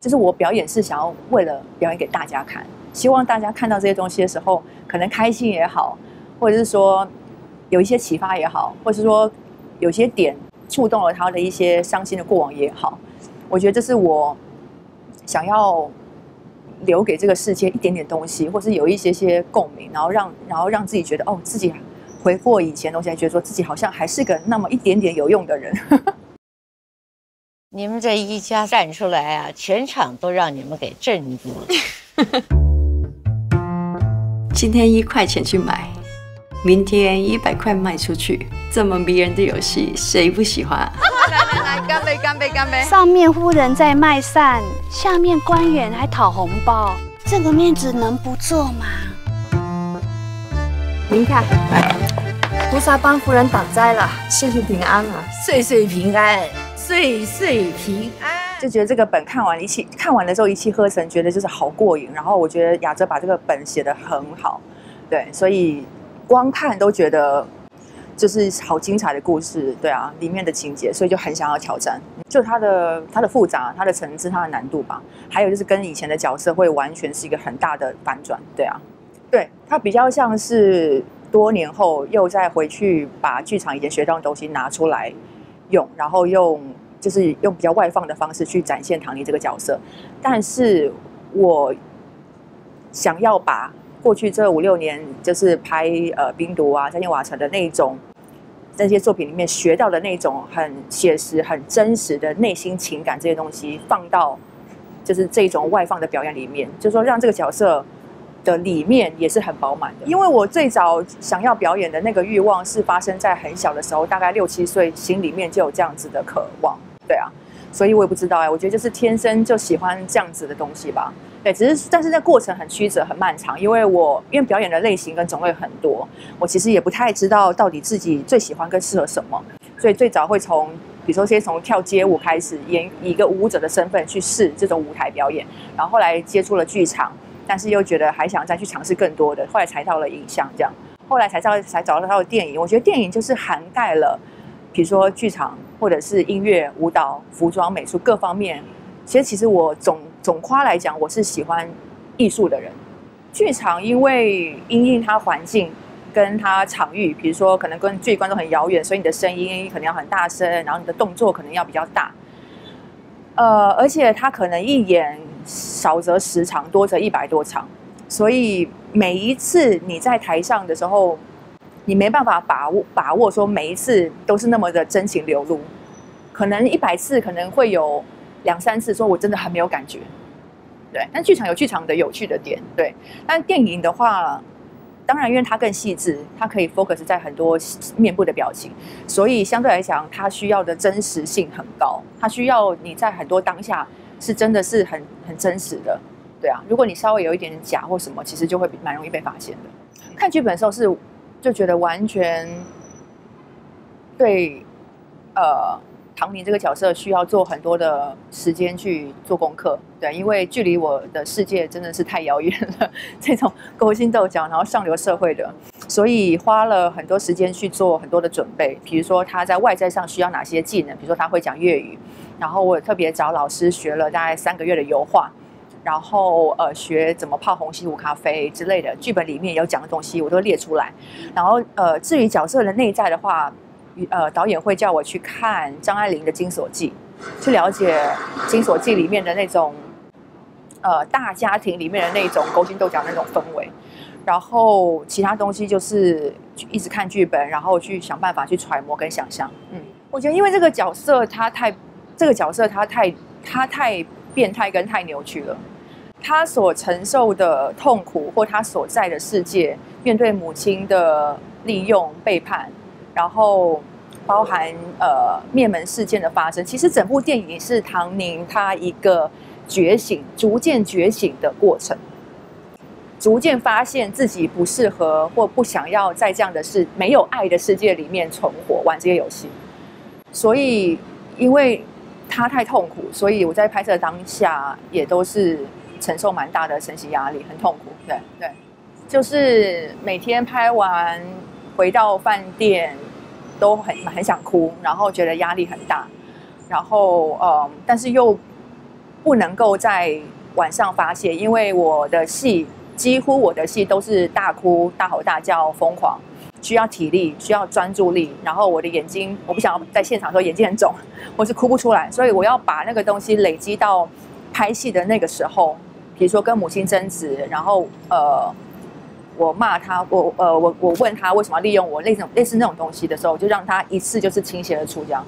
就是我表演是想要为了表演给大家看，希望大家看到这些东西的时候，可能开心也好，或者是说有一些启发也好，或者是说有些点触动了他的一些伤心的过往也好，我觉得这是我想要留给这个世界一点点东西，或是有一些些共鸣，然后让然后让自己觉得哦，自己回过以前东西，觉得说自己好像还是个那么一点点有用的人。你们这一家站出来啊，全场都让你们给镇住了。今天一块钱去买，明天一百块卖出去，这么迷人的游戏，谁不喜欢？来来来，干杯干杯干杯！上面夫人在卖扇，下面官员还讨红包，这个面子能不做吗？您看，菩萨帮夫人挡灾了，岁岁平安啊！岁岁平安。岁岁平安，就觉得这个本看完一气看完的时候一气呵成，觉得就是好过瘾。然后我觉得雅哲把这个本写得很好，对，所以光看都觉得就是好精彩的故事，对啊，里面的情节，所以就很想要挑战。就它的它的复杂、它的层次、它的难度吧。还有就是跟以前的角色会完全是一个很大的反转，对啊，对，它比较像是多年后又再回去把剧场以前学到的东西拿出来用，然后用。就是用比较外放的方式去展现唐尼这个角色，但是我想要把过去这五六年就是拍呃冰毒啊、三千瓦城的那种这些作品里面学到的那种很写实、很真实的内心情感这些东西，放到就是这种外放的表演里面，就是说让这个角色的里面也是很饱满的。因为我最早想要表演的那个欲望是发生在很小的时候，大概六七岁，心里面就有这样子的渴望。对啊，所以我也不知道哎，我觉得就是天生就喜欢这样子的东西吧。对，只是但是那过程很曲折、很漫长，因为我因为表演的类型跟种类很多，我其实也不太知道到底自己最喜欢跟适合什么。所以最早会从，比如说先从跳街舞开始，演以一个舞者的身份去试这种舞台表演，然后后来接触了剧场，但是又觉得还想再去尝试更多的，后来才到了影像这样，后来才找才找到他的电影。我觉得电影就是涵盖了。比如说剧场，或者是音乐、舞蹈、服装、美术各方面，其实其实我总总夸来讲，我是喜欢艺术的人。剧场因为因应它环境跟它场域，比如说可能跟距离观众很遥远，所以你的声音可能要很大声，然后你的动作可能要比较大。呃，而且它可能一演少则十场，多则一百多场，所以每一次你在台上的时候。你没办法把握把握说每一次都是那么的真情流露，可能一百次可能会有两三次说我真的很没有感觉，对。但剧场有剧场的有趣的点，对。但电影的话，当然因为它更细致，它可以 focus 在很多面部的表情，所以相对来讲，它需要的真实性很高。它需要你在很多当下是真的是很很真实的，对啊。如果你稍微有一点假或什么，其实就会蛮容易被发现的。看剧本的时候是。就觉得完全对，呃，唐宁这个角色需要做很多的时间去做功课，对，因为距离我的世界真的是太遥远了，这种勾心斗角，然后上流社会的，所以花了很多时间去做很多的准备。比如说他在外在上需要哪些技能，比如说他会讲粤语，然后我特别找老师学了大概三个月的油画。然后呃，学怎么泡红西湖咖啡之类的，剧本里面有讲的东西，我都列出来。然后呃，至于角色的内在的话，呃，导演会叫我去看张爱玲的《金锁记》，去了解《金锁记》里面的那种呃大家庭里面的那种勾心斗角那种氛围。然后其他东西就是一直看剧本，然后去想办法去揣摩跟想象。嗯，我觉得因为这个角色他太，这个角色他太他太变态跟太扭曲了。他所承受的痛苦，或他所在的世界，面对母亲的利用、背叛，然后包含呃灭门事件的发生，其实整部电影是唐宁他一个觉醒、逐渐觉醒的过程，逐渐发现自己不适合或不想要在这样的世没有爱的世界里面存活、玩这些游戏。所以，因为他太痛苦，所以我在拍摄当下也都是。承受蛮大的身心压力，很痛苦。对对，就是每天拍完回到饭店都很很想哭，然后觉得压力很大，然后呃，但是又不能够在晚上发泄，因为我的戏几乎我的戏都是大哭、大吼大叫、疯狂，需要体力，需要专注力，然后我的眼睛我不想要在现场的时候眼睛很肿，我是哭不出来，所以我要把那个东西累积到拍戏的那个时候，比如说跟母亲争执，然后呃。我骂他，我呃，我我问他为什么要利用我类似类似那种东西的时候，就让他一次就是倾泻而出，这样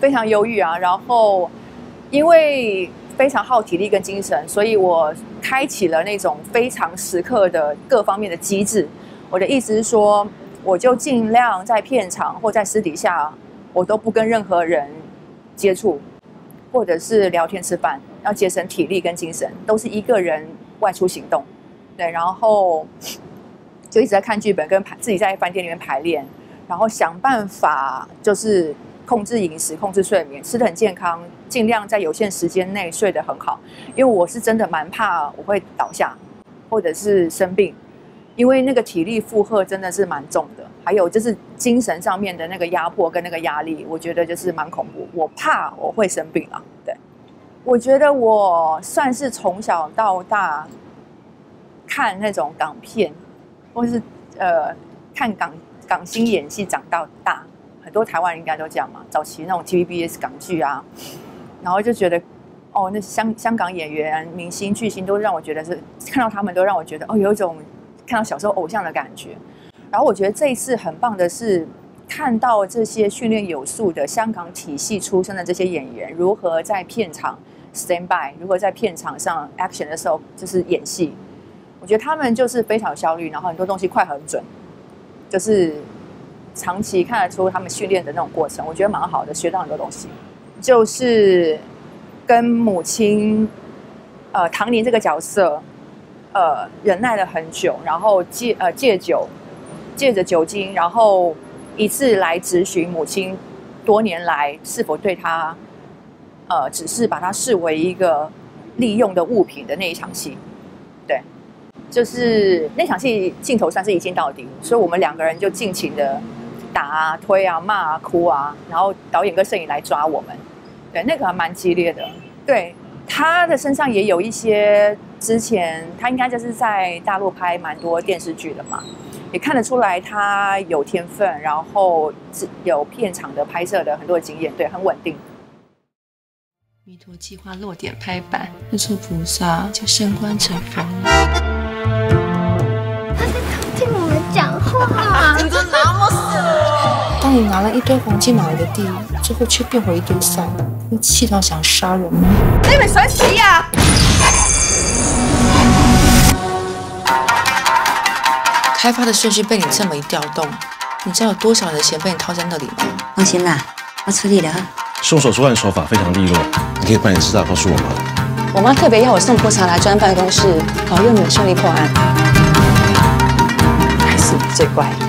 非常忧郁啊。然后因为非常耗体力跟精神，所以我开启了那种非常时刻的各方面的机制。我的意思是说，我就尽量在片场或在私底下，我都不跟任何人接触，或者是聊天吃饭，要节省体力跟精神，都是一个人外出行动。对，然后。就一直在看剧本，跟排自己在饭店里面排练，然后想办法就是控制饮食、控制睡眠，吃的很健康，尽量在有限时间内睡得很好。因为我是真的蛮怕我会倒下，或者是生病，因为那个体力负荷真的是蛮重的。还有就是精神上面的那个压迫跟那个压力，我觉得就是蛮恐怖。我怕我会生病啊。对，我觉得我算是从小到大看那种港片。或是呃看港港星演戏长到大，很多台湾人应该都这样嘛。早期那种 TVBS 港剧啊，然后就觉得哦，那香香港演员、明星、巨星都让我觉得是看到他们都让我觉得哦，有一种看到小时候偶像的感觉。然后我觉得这一次很棒的是看到这些训练有素的香港体系出身的这些演员如何在片场 stand by，如何在片场上 action 的时候就是演戏。我觉得他们就是非常有效率，然后很多东西快很准，就是长期看得出他们训练的那种过程，我觉得蛮好的，学到很多东西。就是跟母亲，呃，唐宁这个角色，呃，忍耐了很久，然后借呃借酒，借着酒精，然后一次来质询母亲多年来是否对他，呃，只是把他视为一个利用的物品的那一场戏。对就是那场戏镜头算是一镜到底，所以我们两个人就尽情的打啊、推啊、骂啊、哭啊，然后导演跟摄影来抓我们。对，那个还蛮激烈的。对，他的身上也有一些之前他应该就是在大陆拍蛮多电视剧的嘛，也看得出来他有天分，然后有片场的拍摄的很多经验，对，很稳定。弥陀计划落点拍板，那尊菩萨就升官成佛了。讲话，你这那么死！当你拿了一堆黄金买来的地，最后却变回一堆散，你气到想杀人吗？你咪想死呀！开发的顺序被你这么一调动，你知道有多少人的钱被你套在那里吗？放心啦，我处理了。凶手作案手法非常利落，你可以把你知道告诉我吗？我妈特别要我送破茶来专办公室，保佑你顺利破案。还是你最乖，怎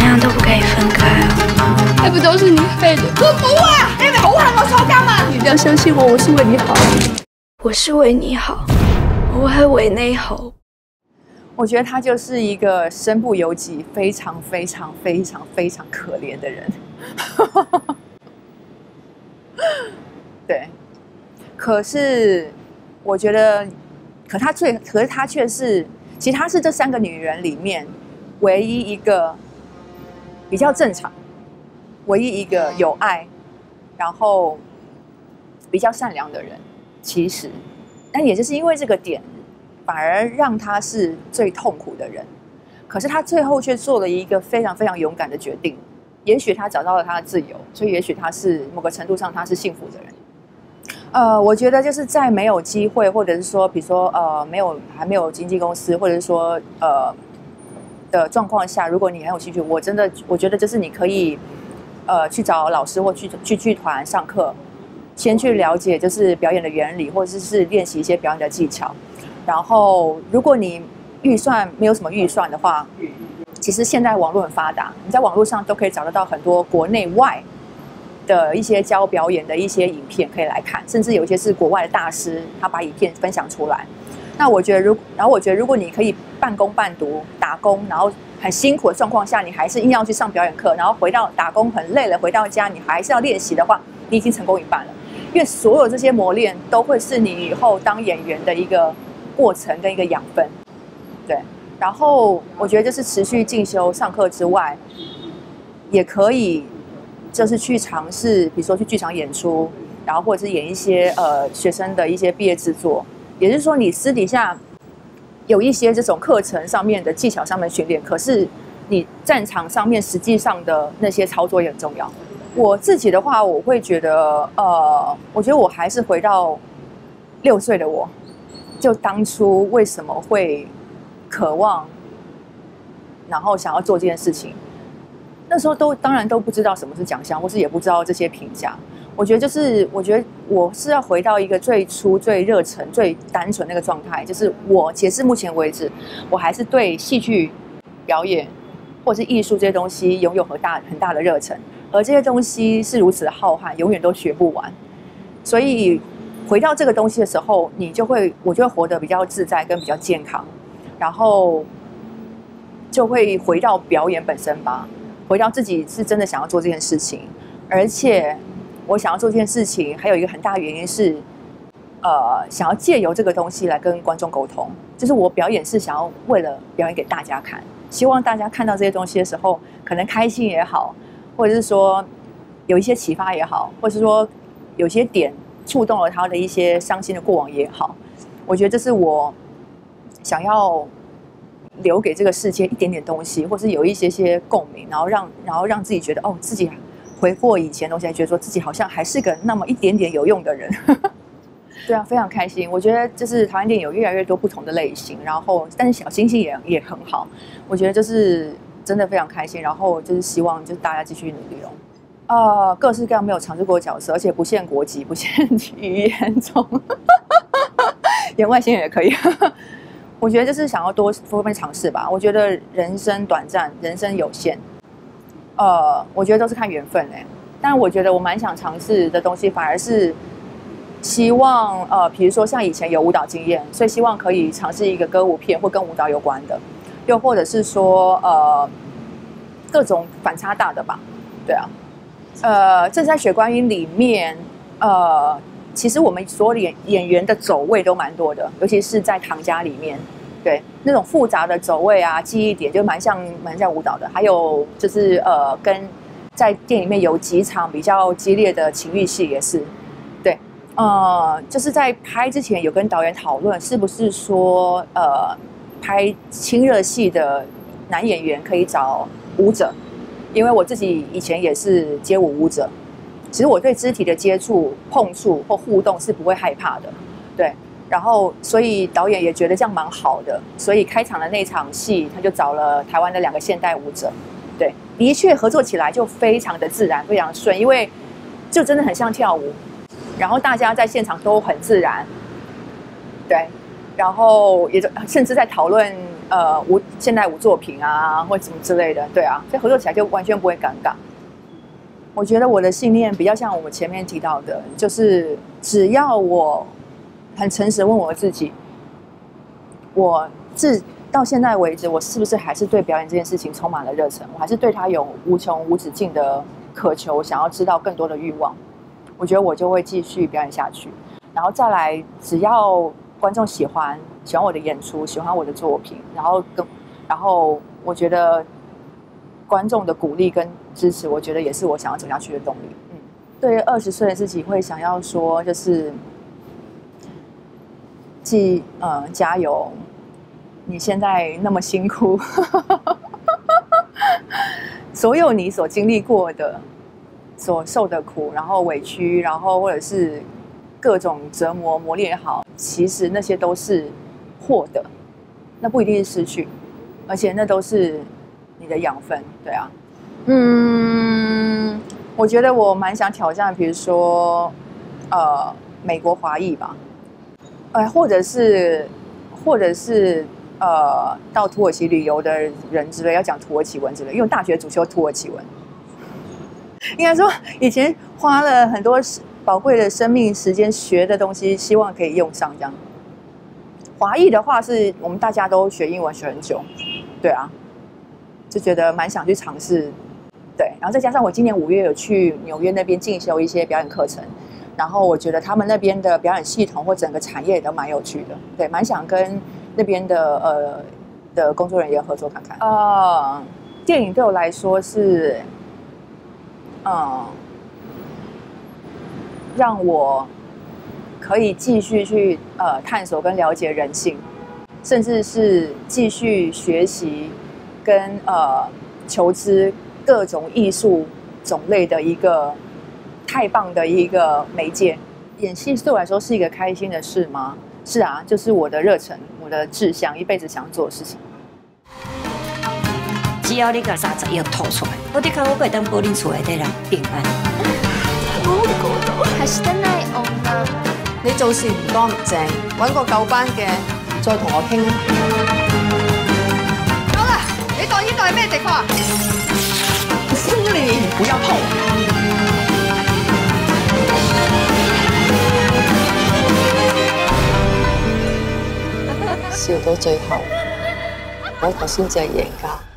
么样都不可以分开哦！还不都是你害的？我不啊！你好狠，我超干嘛？你一定要相信我，我是为你好，我是为你好，我会为内好。我觉得他就是一个身不由己、非常非常非常非常可怜的人。对，可是我觉得，可他最，可是他却是，其实他是这三个女人里面。唯一一个比较正常，唯一一个有爱，然后比较善良的人，其实，那也就是因为这个点，反而让他是最痛苦的人。可是他最后却做了一个非常非常勇敢的决定。也许他找到了他的自由，所以也许他是某个程度上他是幸福的人。呃，我觉得就是在没有机会，或者是说，比如说呃，没有还没有经纪公司，或者是说呃。的状况下，如果你很有兴趣，我真的我觉得就是你可以，呃，去找老师或去去剧团上课，先去了解就是表演的原理，或者是练习一些表演的技巧。然后，如果你预算没有什么预算的话，其实现在网络很发达，你在网络上都可以找得到很多国内外的一些教表演的一些影片可以来看，甚至有一些是国外的大师，他把影片分享出来。那我觉得，如然后我觉得，如果你可以半工半读打工，然后很辛苦的状况下，你还是硬要去上表演课，然后回到打工很累了，回到家你还是要练习的话，你已经成功一半了。因为所有这些磨练都会是你以后当演员的一个过程跟一个养分，对。然后我觉得就是持续进修上课之外，也可以就是去尝试，比如说去剧场演出，然后或者是演一些呃学生的一些毕业制作，也就是说你私底下有一些这种课程上面的技巧上面训练，可是你战场上面实际上的那些操作也很重要。我自己的话，我会觉得，呃，我觉得我还是回到六岁的我，就当初为什么会渴望，然后想要做这件事情，那时候都当然都不知道什么是奖项，或是也不知道这些评价。我觉得就是，我觉得我是要回到一个最初、最热忱、最单纯那个状态，就是我截至目前为止，我还是对戏剧表演或是艺术这些东西拥有很大很大的热忱。而这些东西是如此的浩瀚，永远都学不完。所以回到这个东西的时候，你就会，我就会活得比较自在，跟比较健康，然后就会回到表演本身吧，回到自己是真的想要做这件事情。而且我想要做这件事情，还有一个很大原因是，呃，想要借由这个东西来跟观众沟通。就是我表演是想要为了表演给大家看，希望大家看到这些东西的时候，可能开心也好。或者是说有一些启发也好，或者是说有些点触动了他的一些伤心的过往也好，我觉得这是我想要留给这个世界一点点东西，或是有一些些共鸣，然后让然后让自己觉得哦，自己回过以前东西，觉得说自己好像还是个那么一点点有用的人。对啊，非常开心。我觉得就是台湾电影有越来越多不同的类型，然后但是小星星也也很好。我觉得就是。真的非常开心，然后就是希望就是大家继续努力哦。呃，各式各样没有尝试过角色，而且不限国籍、不限 语言种，演外星人也可以。我觉得就是想要多多方尝试吧。我觉得人生短暂，人生有限，呃，我觉得都是看缘分哎。但我觉得我蛮想尝试的东西，反而是希望呃，比如说像以前有舞蹈经验，所以希望可以尝试一个歌舞片或跟舞蹈有关的。又或者是说，呃，各种反差大的吧，对啊，呃，这在《雪观音》里面，呃，其实我们所有演演员的走位都蛮多的，尤其是在唐家里面，对那种复杂的走位啊，记忆点就蛮像蛮像舞蹈的。还有就是呃，跟在店里面有几场比较激烈的情欲戏也是，对，呃，就是在拍之前有跟导演讨论，是不是说呃。拍亲热戏的男演员可以找舞者，因为我自己以前也是街舞舞者，其实我对肢体的接触、碰触或互动是不会害怕的，对。然后，所以导演也觉得这样蛮好的，所以开场的那场戏，他就找了台湾的两个现代舞者，对，的确合作起来就非常的自然，非常顺，因为就真的很像跳舞，然后大家在现场都很自然，对。然后也甚至在讨论呃舞现代舞作品啊，或什么之类的，对啊，所以合作起来就完全不会尴尬。我觉得我的信念比较像我们前面提到的，就是只要我很诚实问我自己，我自到现在为止，我是不是还是对表演这件事情充满了热忱？我还是对他有无穷无止境的渴求，想要知道更多的欲望。我觉得我就会继续表演下去，然后再来，只要。观众喜欢喜欢我的演出，喜欢我的作品，然后跟然后我觉得观众的鼓励跟支持，我觉得也是我想要走下去的动力。嗯，对于二十岁的自己会想要说，就是既呃加油，你现在那么辛苦，所有你所经历过的、所受的苦，然后委屈，然后或者是。各种折磨磨练也好，其实那些都是获得，那不一定是失去，而且那都是你的养分，对啊。嗯，我觉得我蛮想挑战，比如说，呃，美国华裔吧，哎，或者是，或者是呃，到土耳其旅游的人之类，要讲土耳其文之类，因为大学主修土耳其文，应该说以前花了很多。宝贵的生命时间学的东西，希望可以用上这样。华裔的话，是我们大家都学英文学很久，对啊，就觉得蛮想去尝试。对，然后再加上我今年五月有去纽约那边进修一些表演课程，然后我觉得他们那边的表演系统或整个产业也都蛮有趣的，对，蛮想跟那边的呃的工作人员合作看看。呃，电影对我来说是，嗯，让我可以继续去呃探索跟了解人性，甚至是继续学习跟呃求知各种艺术种类的一个太棒的一个媒介。演戏对我来说是一个开心的事吗？是啊，就是我的热忱，我的志向，一辈子想做的事情。只要你把三十亿吐出来，我哋看我会当保你厝内底人平安。还是等你我呢？你做事唔乾唔正，揾個夠班嘅再同我傾啊！好啦，你當呢度係咩地方啊？封你，不要碰笑到最後，我头先就係贏家。